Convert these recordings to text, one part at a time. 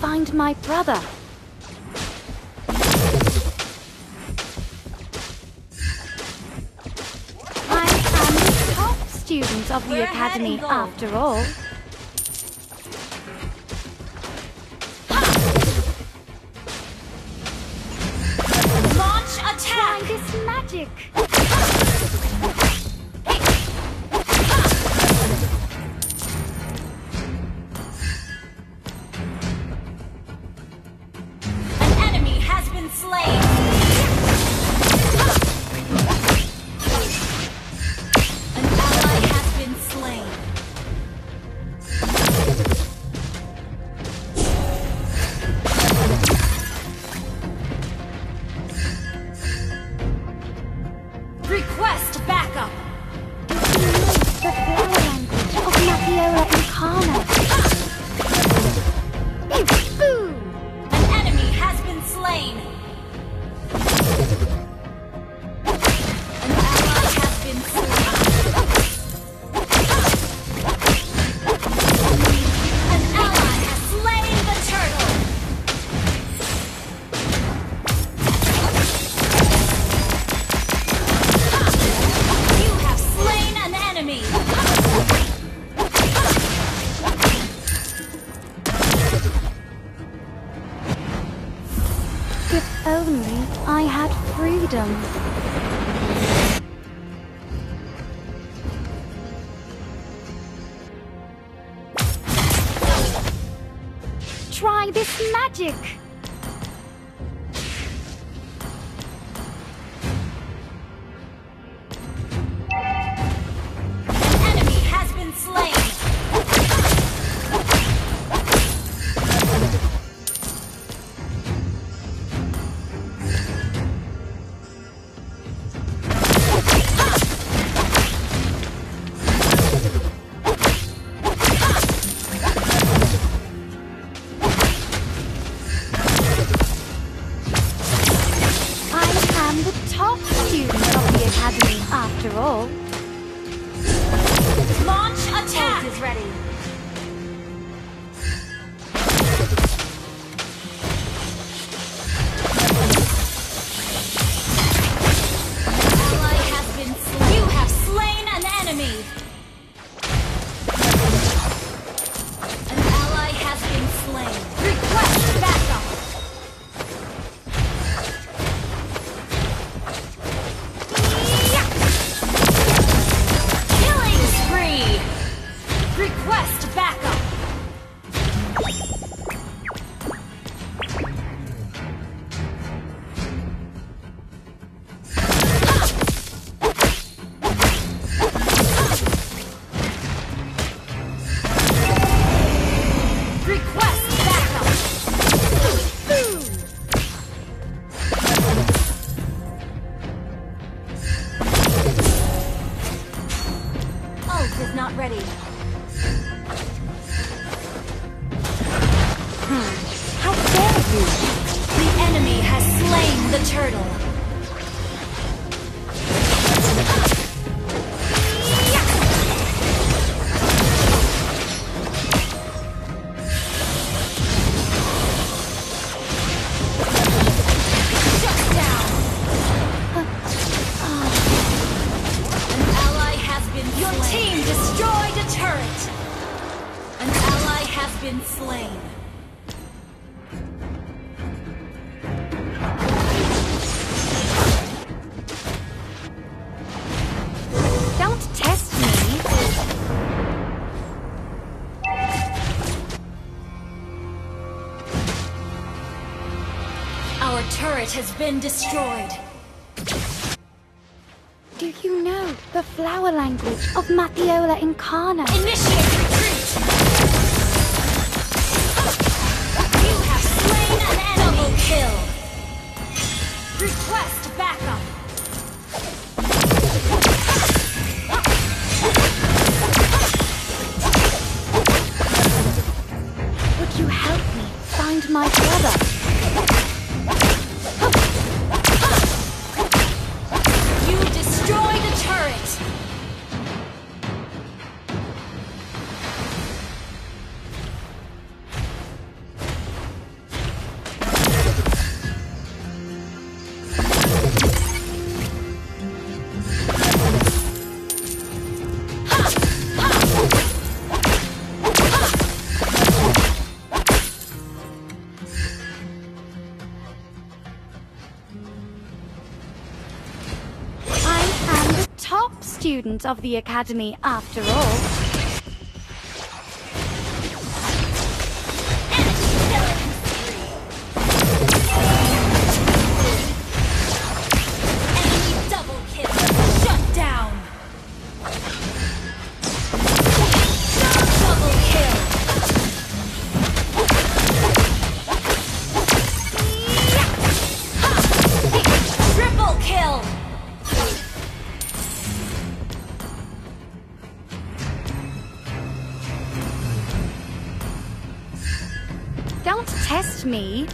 Find my brother. I am the top student of the We're academy after all. Launch attack! Find this magic! this magic? the turtle. Your team destroyed a turret! An ally has been slain. turret has been destroyed. Do you know the flower language of Matthiola Incana? Initiate! student of the Academy after all. me.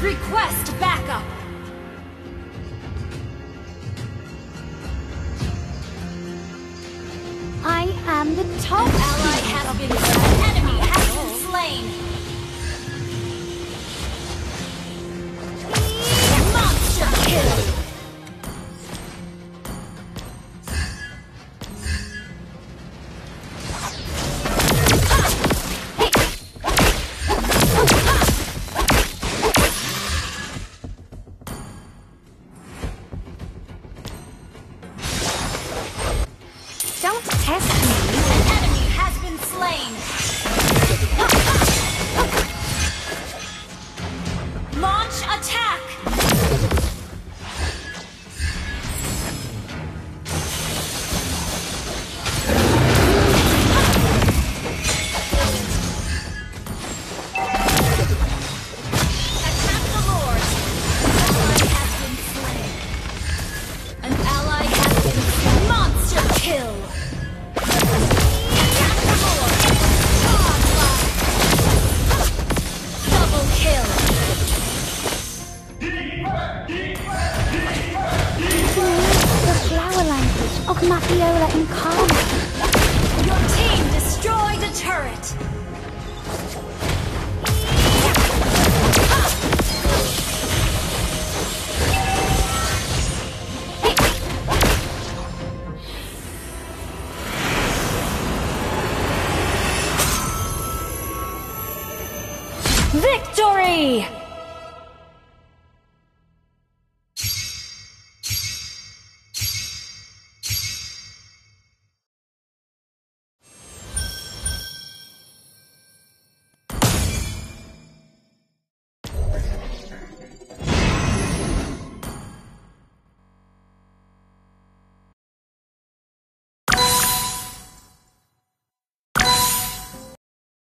Request backup! I am the top ally of Matthiola Incarnate. Your team destroyed a turret! Victory!